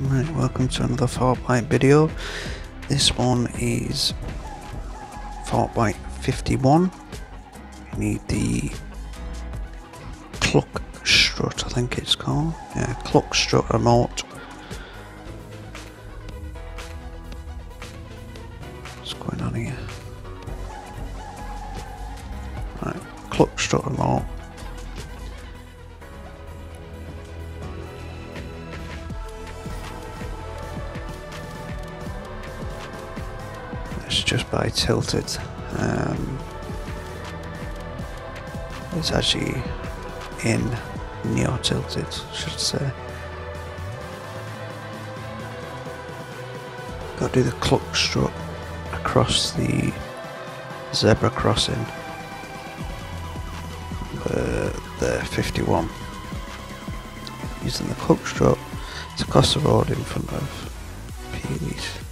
Right, welcome to another Fortbyte video. This one is Fortbyte 51. You need the Cluck Strut, I think it's called. Yeah, Cluck Strut remote. What's going on here? Right, Cluck Strut remote. Just by tilted. Um, it's actually in neo tilted, should say. Got to do the Cluck Strut across the zebra crossing. Uh, the 51. Using the Cluck Strut to cross the road in front of Peely's.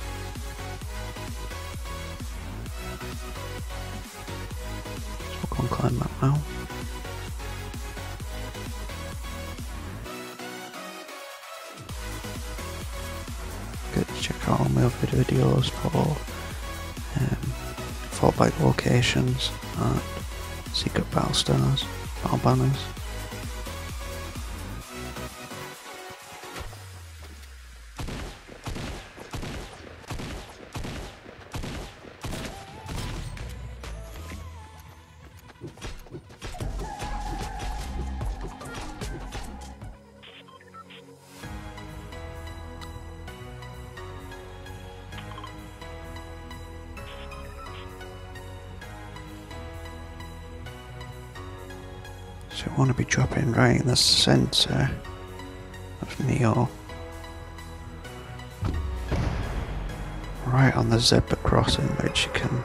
We'll climb that now. Good to check out all my other videos for um, Fortbyte locations and secret battle stars, battle banners. So I want to be dropping right in the centre of Neo. Right on the zebra crossing which you can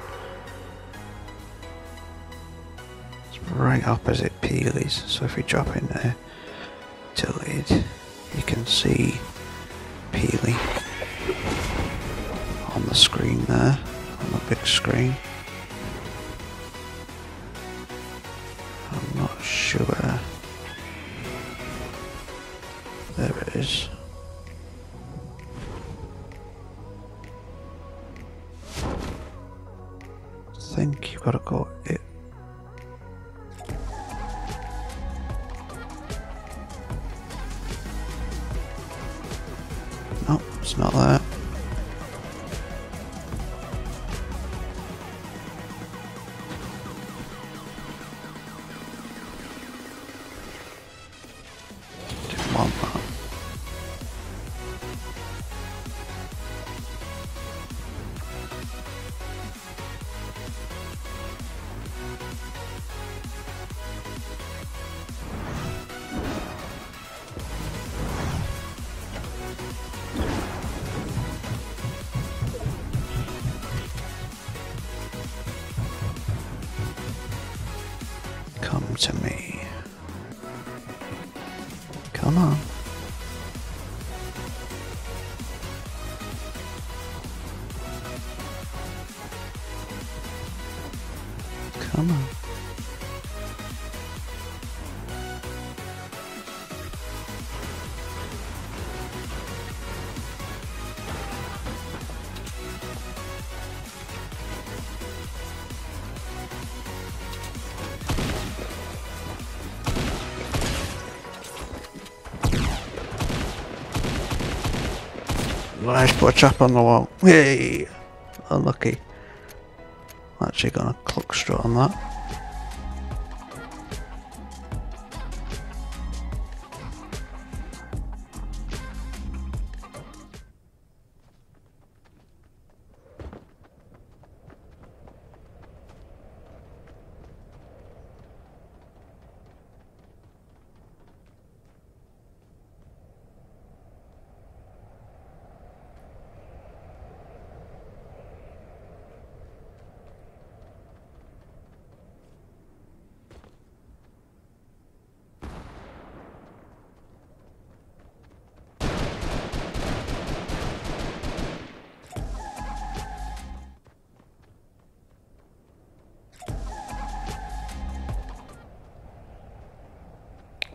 it's right opposite Peely's. So if we drop in there tilted you can see Peely on the screen there, on the big screen. Is. I think you've got to go it. No, it's not there. Come to me. Come on. Come on. Nice, put a trap on the wall. Yay! Unlucky. i Actually gonna Cluck Strut on that.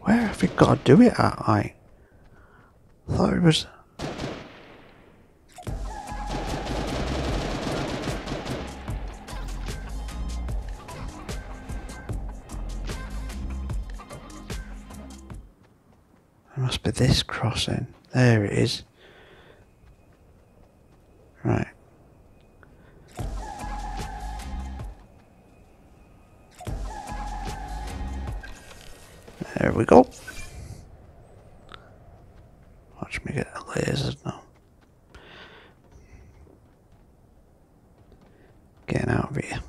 Where have we got to do it at? I thought it was... It must be this crossing. There it is. Right. There we go. Watch me get lasers now. Getting out of here.